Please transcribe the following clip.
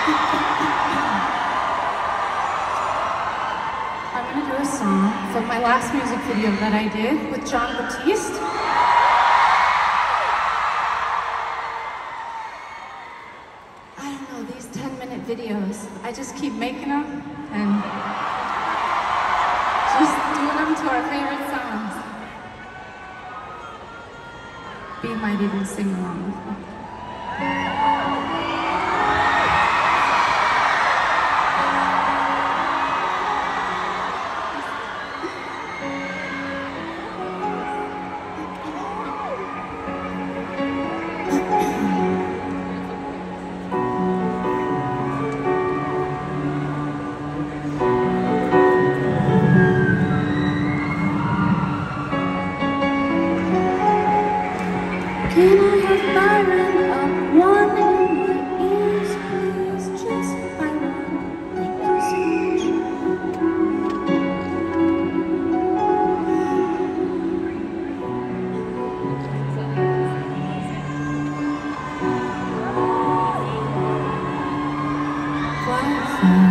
I'm gonna do a song from my last music video that I did with Jon Batiste. I don't know, these 10 minute videos, I just keep making them and just doing them to our favorite songs. B might even sing along with. Seven,